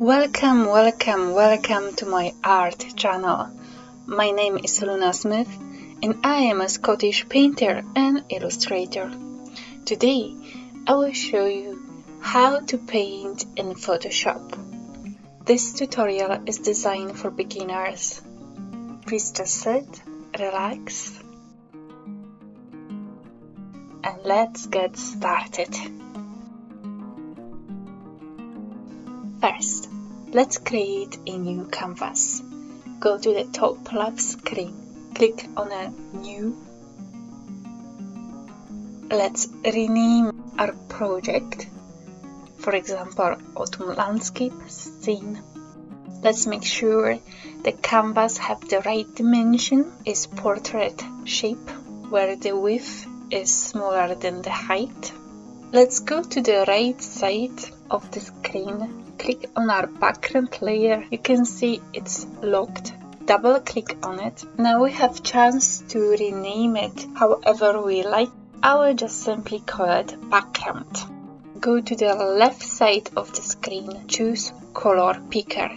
Welcome, welcome, welcome to my art channel. My name is Luna Smith and I am a Scottish painter and illustrator. Today I will show you how to paint in Photoshop. This tutorial is designed for beginners. Please just sit, relax and let's get started. First, let's create a new canvas. Go to the top left screen, click on a new. Let's rename our project, for example, autumn landscape scene. Let's make sure the canvas have the right dimension is portrait shape where the width is smaller than the height. Let's go to the right side of the screen click on our background layer, you can see it's locked. Double click on it. Now we have chance to rename it however we like. I will just simply call it background. Go to the left side of the screen, choose color picker.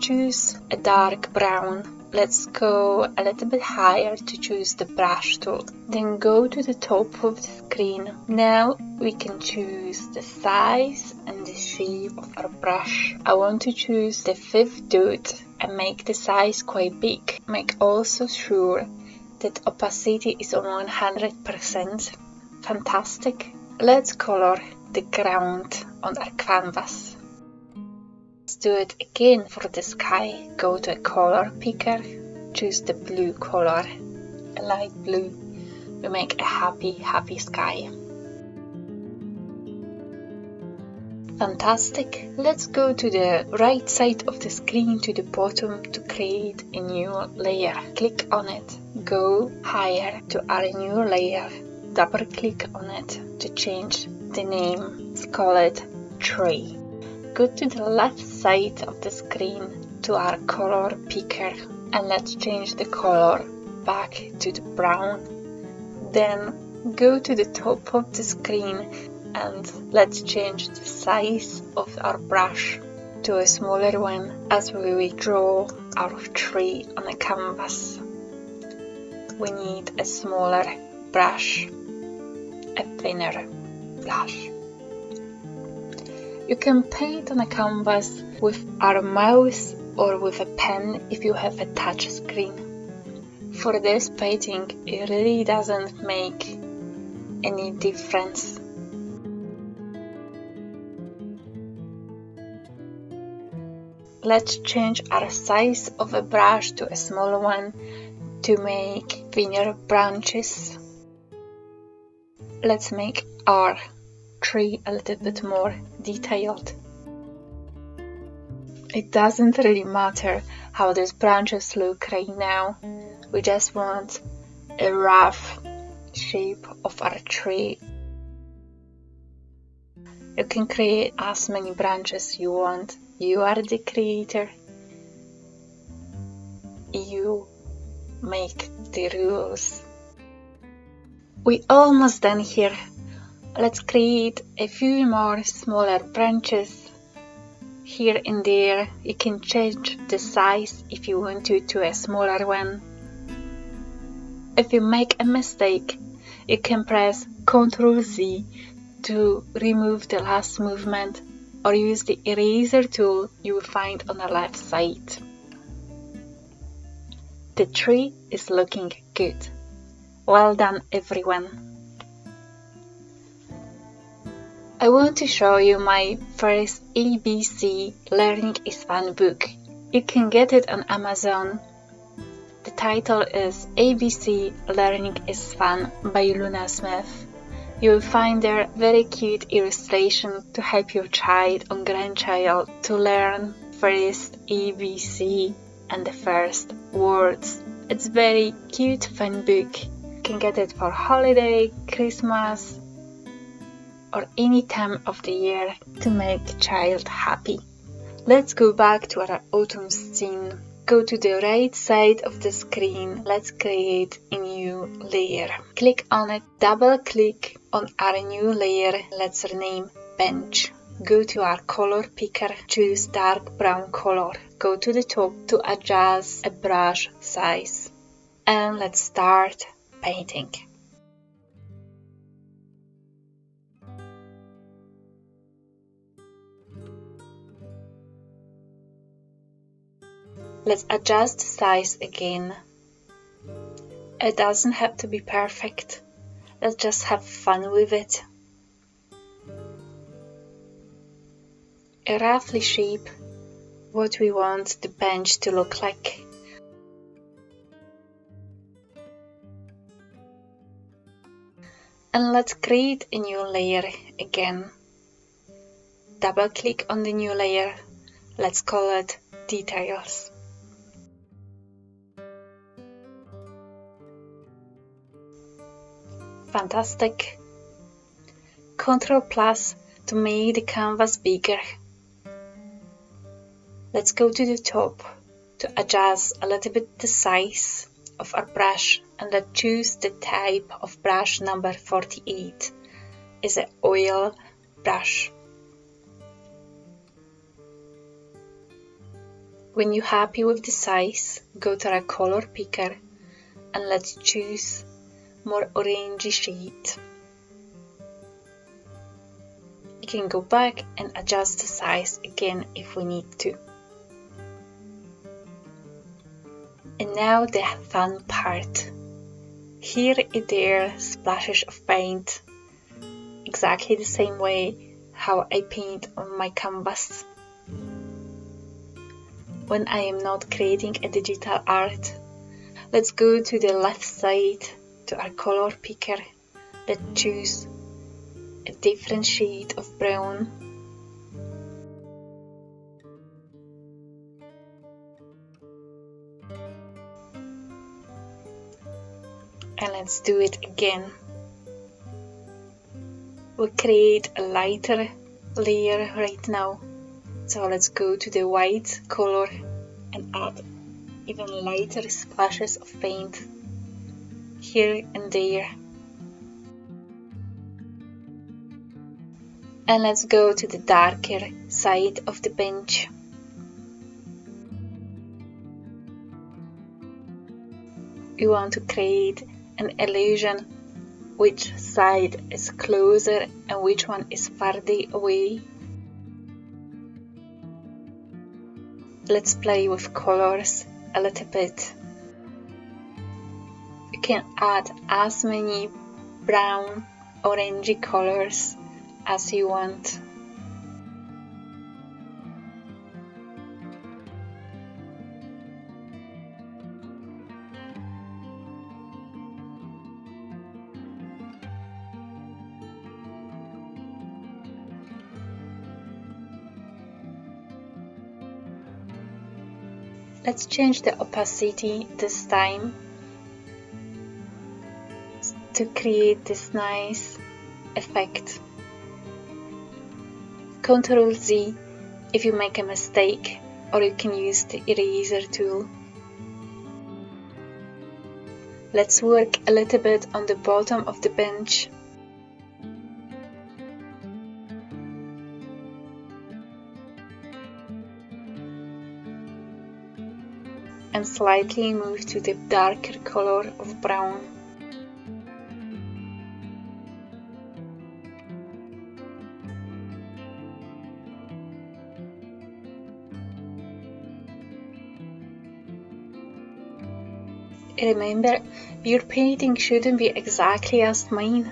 Choose a dark brown Let's go a little bit higher to choose the brush tool. Then go to the top of the screen. Now we can choose the size and the shape of our brush. I want to choose the fifth dot and make the size quite big. Make also sure that opacity is on 100%. Fantastic. Let's color the ground on our canvas do it again for the sky. Go to a color picker, choose the blue color, a light blue. We make a happy, happy sky. Fantastic! Let's go to the right side of the screen to the bottom to create a new layer. Click on it. Go higher to add a new layer. Double click on it to change the name. Let's call it tree go to the left side of the screen to our color picker and let's change the color back to the brown. Then go to the top of the screen and let's change the size of our brush to a smaller one as we will draw our tree on a canvas. We need a smaller brush, a thinner brush. You can paint on a canvas with our mouse or with a pen if you have a touch screen. For this painting, it really doesn't make any difference. Let's change our size of a brush to a smaller one to make thinner branches. Let's make our tree a little bit mm. more detailed. It doesn't really matter how these branches look right now. We just want a rough shape of our tree. You can create as many branches you want. You are the creator. You make the rules. We almost done here. Let's create a few more smaller branches here and there. You can change the size if you want to to a smaller one. If you make a mistake, you can press Ctrl Z to remove the last movement or use the eraser tool you will find on the left side. The tree is looking good. Well done everyone. I want to show you my first ABC Learning is Fun book. You can get it on Amazon. The title is ABC Learning is Fun by Luna Smith. You will find there very cute illustration to help your child or grandchild to learn first ABC and the first words. It's very cute fun book. You can get it for holiday, Christmas, or any time of the year to make child happy. Let's go back to our autumn scene. Go to the right side of the screen. Let's create a new layer. Click on it, double click on our new layer. Let's rename bench. go to our color picker, choose dark brown color, go to the top to adjust a brush size. And let's start painting. Let's adjust the size again. It doesn't have to be perfect. Let's just have fun with it. A roughly shape what we want the bench to look like. And let's create a new layer again. Double click on the new layer. Let's call it details. Fantastic. Ctrl plus to make the canvas bigger. Let's go to the top to adjust a little bit the size of our brush and let's choose the type of brush number 48 is an oil brush. When you're happy with the size, go to our color picker and let's choose more orangey shade. You can go back and adjust the size again if we need to. And now the fun part. Here and there splashes of paint, exactly the same way how I paint on my canvas. When I am not creating a digital art, let's go to the left side to our color picker. Let's choose a different shade of brown and let's do it again. We'll create a lighter layer right now. So let's go to the white color and add even lighter splashes of paint here and there. And let's go to the darker side of the bench. We want to create an illusion which side is closer and which one is farther away. Let's play with colors a little bit. Can add as many brown, orangey colors as you want. Let's change the opacity this time to create this nice effect. Ctrl Z if you make a mistake or you can use the eraser tool. Let's work a little bit on the bottom of the bench and slightly move to the darker color of brown. Remember, your painting shouldn't be exactly as mine.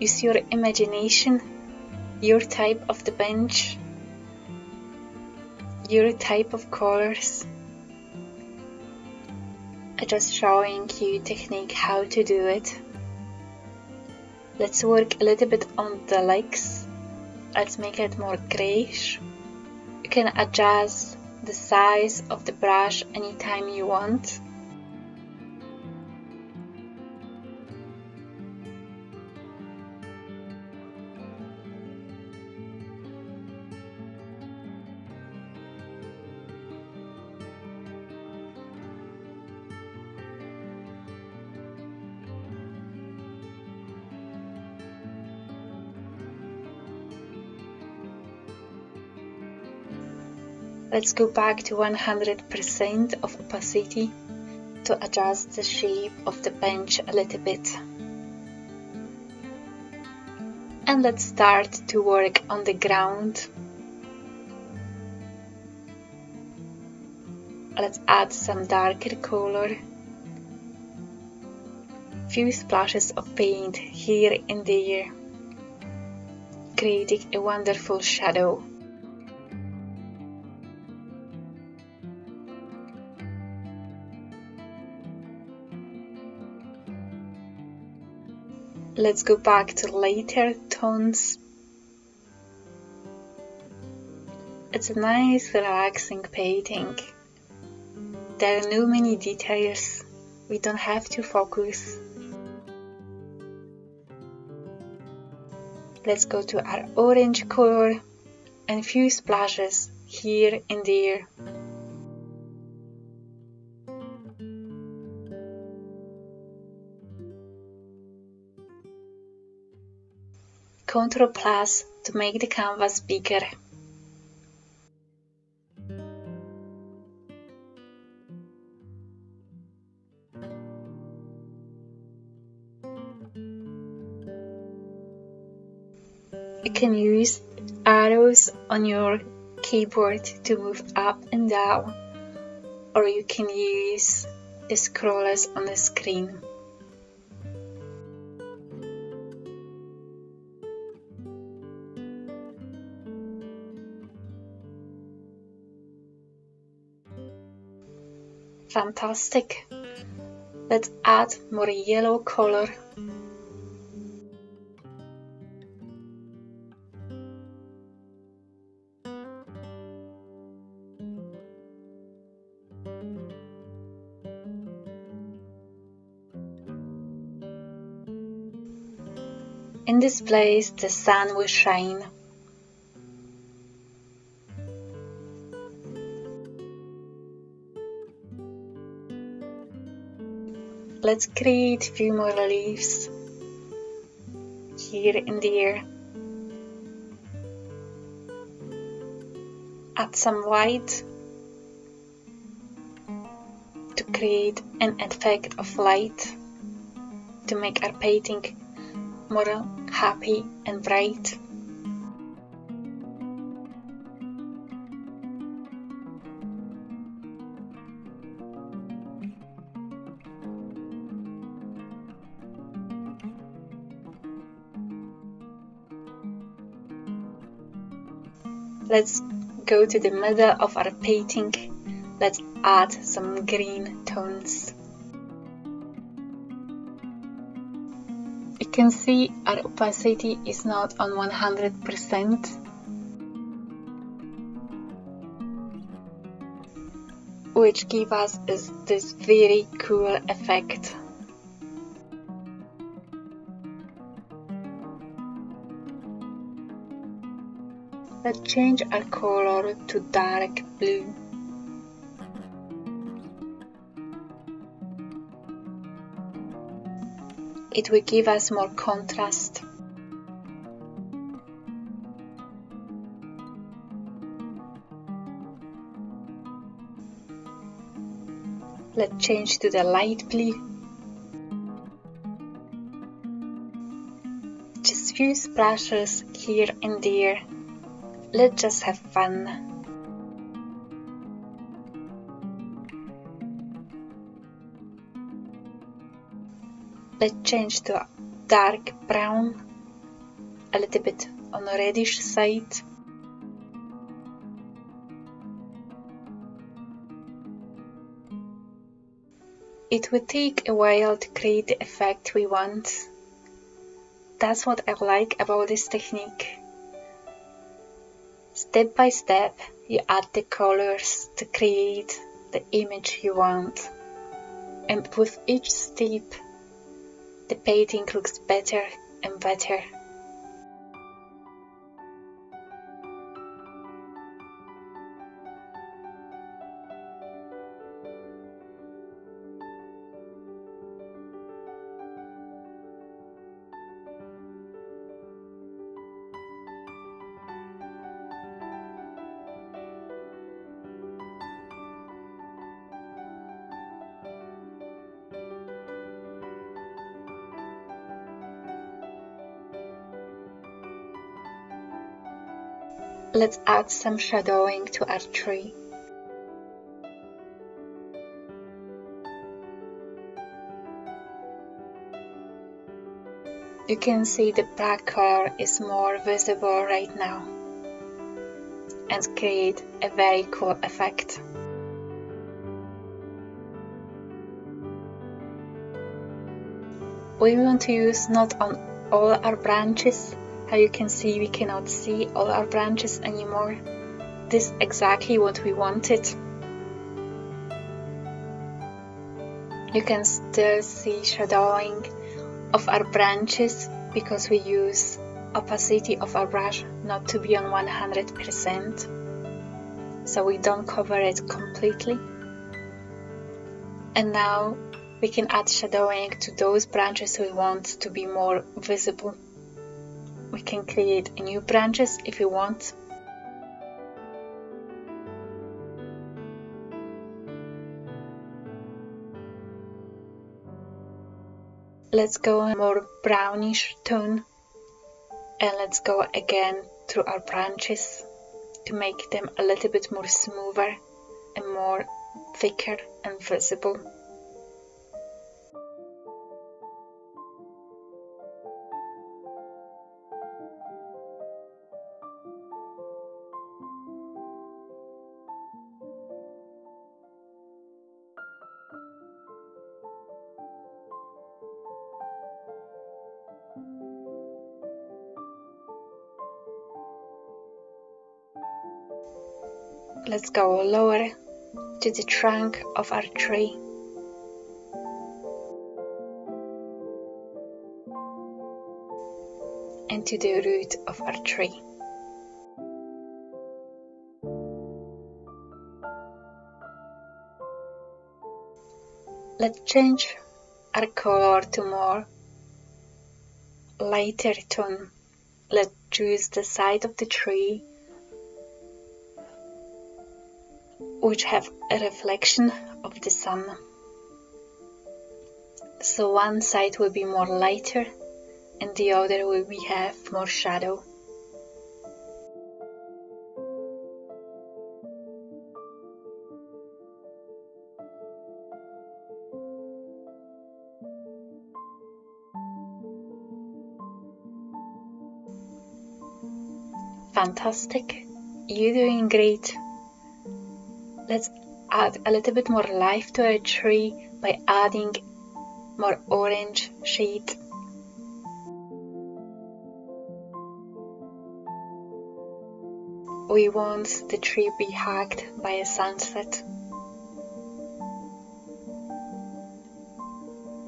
Use your imagination, your type of the bench, your type of colors I'm just showing you technique how to do it. Let's work a little bit on the legs. Let's make it more grayish. You can adjust the size of the brush anytime you want. Let's go back to 100% of opacity to adjust the shape of the bench a little bit. And let's start to work on the ground. Let's add some darker color. Few splashes of paint here and there, creating a wonderful shadow. Let's go back to lighter tones. It's a nice relaxing painting. There are no many details. We don't have to focus. Let's go to our orange color and few splashes here and there. Ctrl plus to make the canvas bigger. You can use arrows on your keyboard to move up and down or you can use the scrollers on the screen. Fantastic. Let's add more yellow color. In this place the sun will shine. Let's create a few more leaves here and there. Add some white to create an effect of light to make our painting more happy and bright. Let's go to the middle of our painting. Let's add some green tones. You can see our opacity is not on 100%. which give us is this very cool effect. Change our color to dark blue. It will give us more contrast. Let's change to the light blue. Just few splashes here and there Let's just have fun. Let's change to dark brown, a little bit on the reddish side. It will take a while to create the effect we want. That's what I like about this technique. Step by step, you add the colors to create the image you want. And with each step, the painting looks better and better. Let's add some shadowing to our tree. You can see the black color is more visible right now and create a very cool effect. We want to use not on all our branches. How you can see we cannot see all our branches anymore. This is exactly what we wanted. You can still see shadowing of our branches because we use opacity of our brush not to be on 100% so we don't cover it completely and now we can add shadowing to those branches we want to be more visible can create new branches if you want let's go a more brownish tone and let's go again through our branches to make them a little bit more smoother and more thicker and visible. Let's go lower to the trunk of our tree. And to the root of our tree. Let's change our color to more lighter tone. Let's choose the side of the tree which have a reflection of the sun. So one side will be more lighter and the other will be have more shadow. Fantastic. You're doing great. Let's add a little bit more life to our tree by adding more orange shade. We want the tree be hugged by a sunset.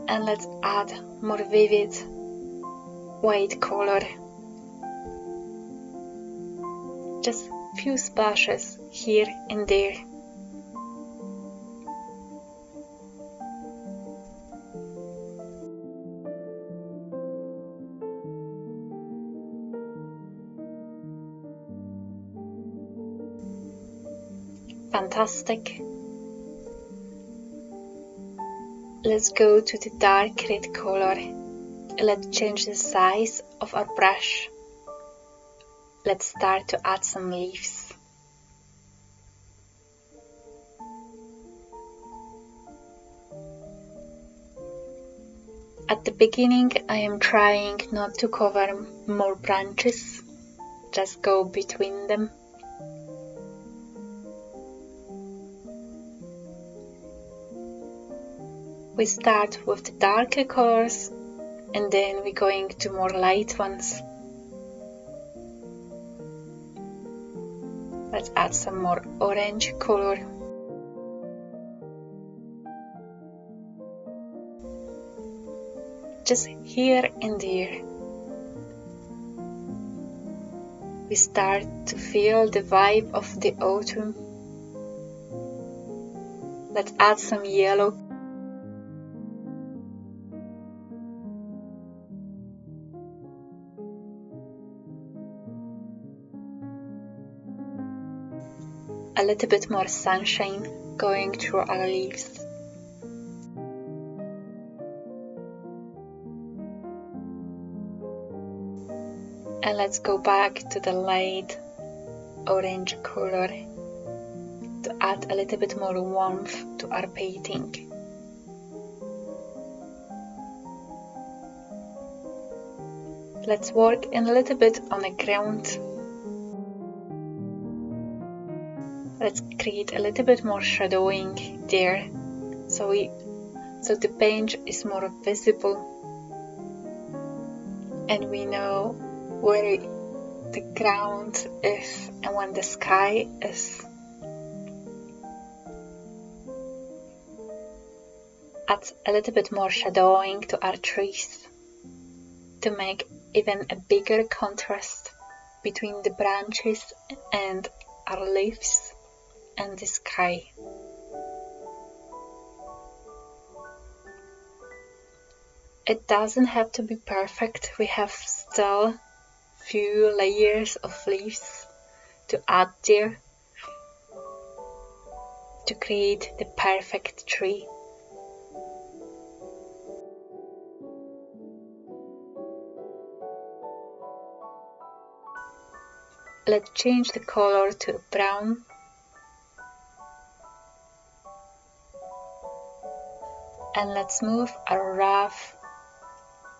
And let's add more vivid white color. Just few splashes here and there. Fantastic. Let's go to the dark red color. Let's change the size of our brush. Let's start to add some leaves. At the beginning I am trying not to cover more branches, just go between them. We start with the darker colors and then we're going to more light ones. Let's add some more orange color. Just here and there. We start to feel the vibe of the autumn. Let's add some yellow a little bit more sunshine going through our leaves. And let's go back to the light orange color to add a little bit more warmth to our painting. Let's work in a little bit on the ground. Let's create a little bit more shadowing there. So we so the paint is more visible. And we know where the ground is and when the sky is. Add a little bit more shadowing to our trees to make even a bigger contrast between the branches and our leaves and the sky. It doesn't have to be perfect. We have still few layers of leaves to add there to create the perfect tree. Let's change the color to brown. And let's move a rough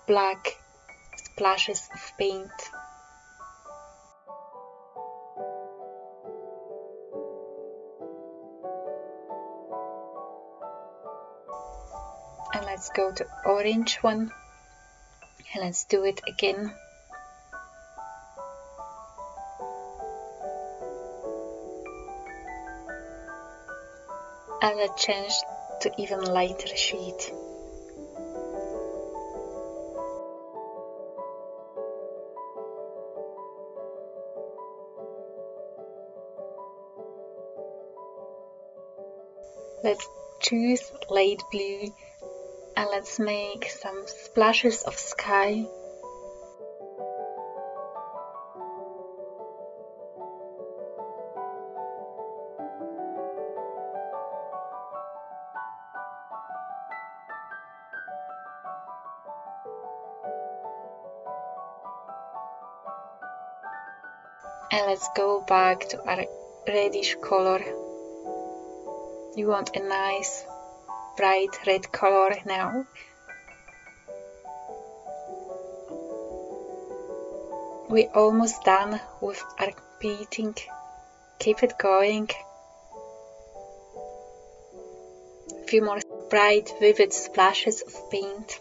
black splashes of paint. And let's go to orange one and let's do it again. and let's change to even lighter shade. Let's choose light blue and let's make some splashes of sky let's go back to our reddish color. You want a nice bright red color now? We're almost done with our painting. Keep it going. A few more bright vivid splashes of paint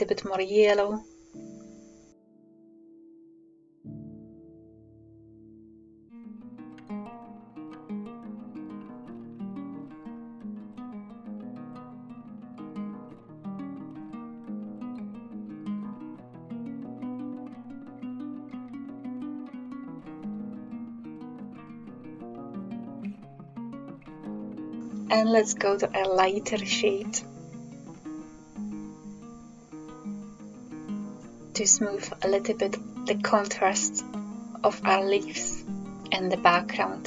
little bit more yellow. And let's go to a lighter shade. To smooth a little bit the contrast of our leaves and the background.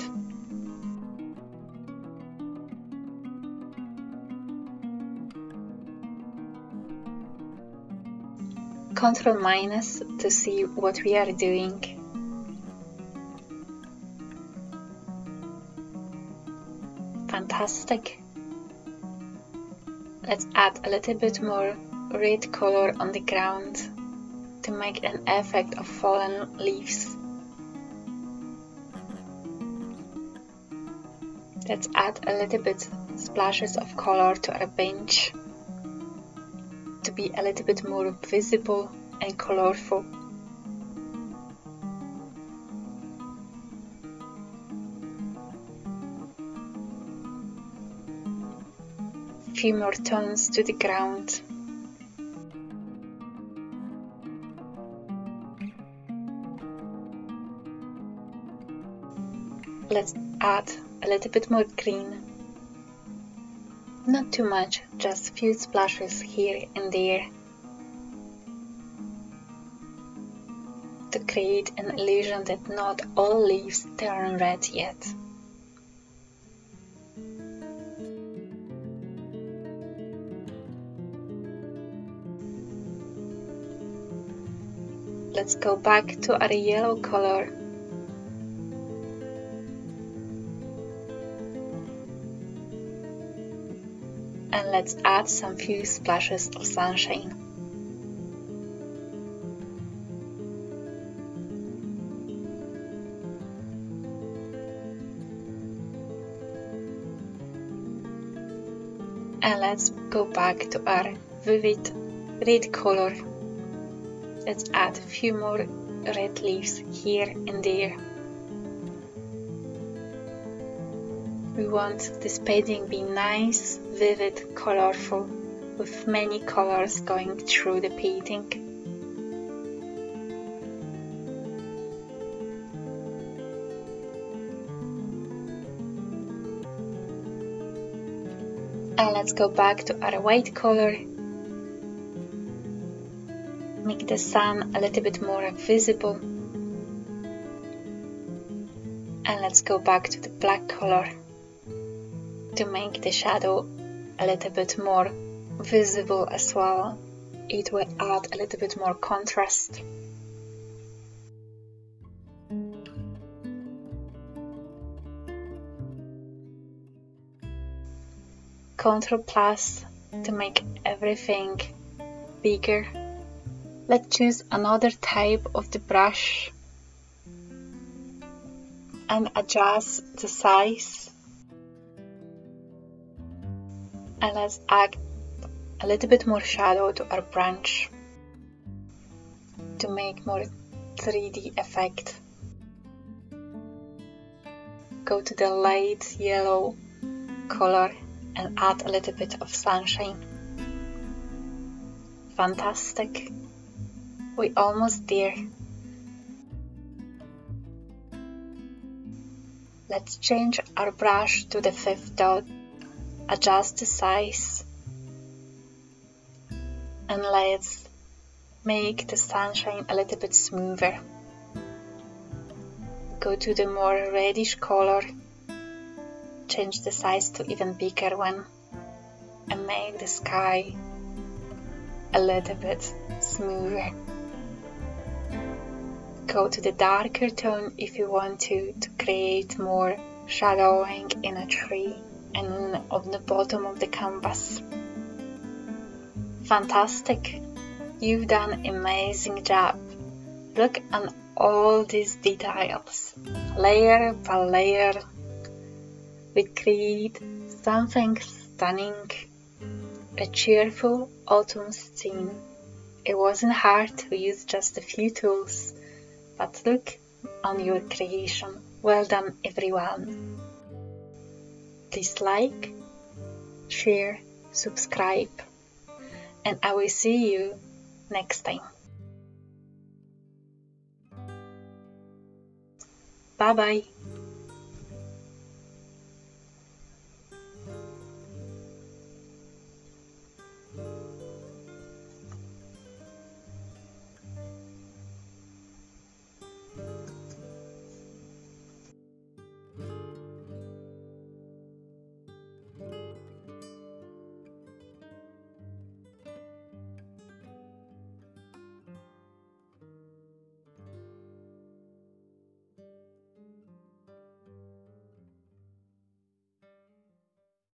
Control minus to see what we are doing. Fantastic. Let's add a little bit more red color on the ground to make an effect of fallen leaves. Let's add a little bit splashes of color to our bench to be a little bit more visible and colorful. Few more tones to the ground. let's add a little bit more green. Not too much, just few splashes here and there to create an illusion that not all leaves turn red yet. Let's go back to our yellow color let's add some few splashes of sunshine. And let's go back to our vivid red color. Let's add a few more red leaves here and there want this painting be nice vivid colorful with many colors going through the painting. And let's go back to our white color. Make the sun a little bit more visible. And let's go back to the black color to make the shadow a little bit more visible as well it will add a little bit more contrast Ctrl plus to make everything bigger. Let's choose another type of the brush and adjust the size. And let's add a little bit more shadow to our branch to make more 3D effect. Go to the light yellow color and add a little bit of sunshine. Fantastic. We're almost there. Let's change our brush to the fifth dot, adjust the size, and let's make the sunshine a little bit smoother. Go to the more reddish color change the size to even bigger one and make the sky a little bit smoother. Go to the darker tone if you want to, to create more shadowing in a tree and on the bottom of the canvas. Fantastic! You've done an amazing job. Look at all these details, layer by layer we create something stunning, a cheerful autumn scene. It wasn't hard to use just a few tools, but look on your creation. Well done, everyone. Please like, share, subscribe, and I will see you next time. Bye bye.